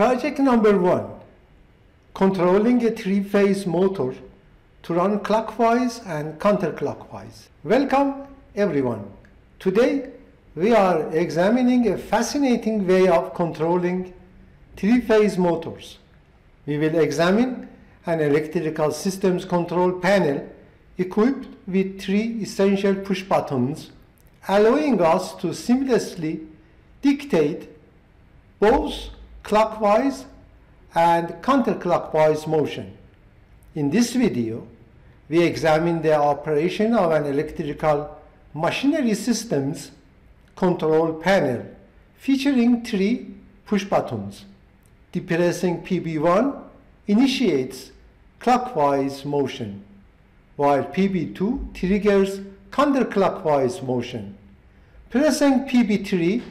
Project number one, controlling a three-phase motor to run clockwise and counterclockwise. Welcome everyone. Today we are examining a fascinating way of controlling three-phase motors. We will examine an electrical systems control panel equipped with three essential push buttons allowing us to seamlessly dictate both clockwise and counterclockwise motion. In this video, we examine the operation of an electrical machinery systems control panel featuring three push buttons. Depressing PB1 initiates clockwise motion, while PB2 triggers counterclockwise motion. Pressing PB3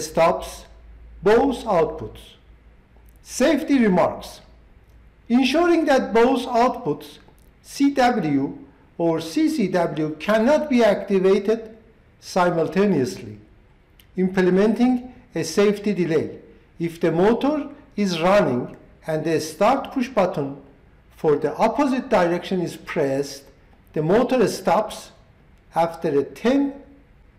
stops both outputs. Safety remarks. Ensuring that both outputs CW or CCW cannot be activated simultaneously. Implementing a safety delay. If the motor is running and the start push button for the opposite direction is pressed, the motor stops. After a 10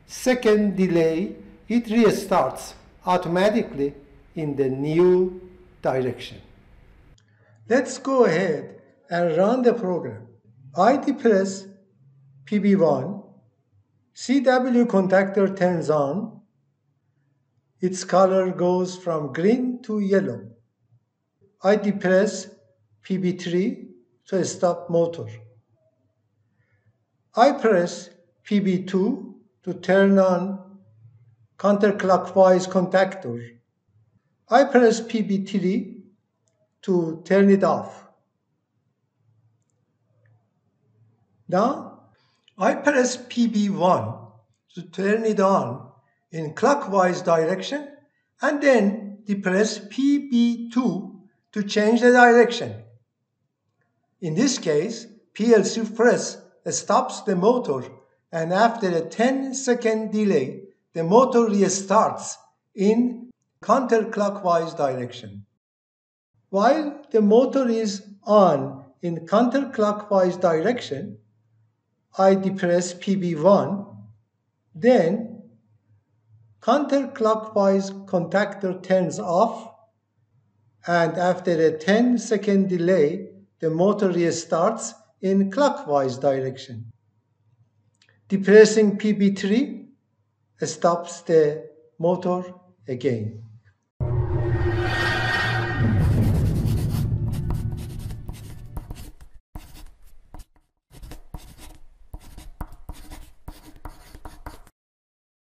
second delay, it restarts automatically in the new direction. Let's go ahead and run the program. I depress PB1, CW contactor turns on, its color goes from green to yellow. I depress PB3 to stop motor. I press PB2 to turn on counterclockwise contactor. I press PB3 to turn it off. Now, I press PB1 to turn it on in clockwise direction and then depress PB2 to change the direction. In this case, PLC press stops the motor and after a 10 second delay, the motor restarts in counterclockwise direction. While the motor is on in counterclockwise direction, I depress PB1, then counterclockwise contactor turns off and after a 10 second delay, the motor restarts in clockwise direction. Depressing PB3 stops the motor again.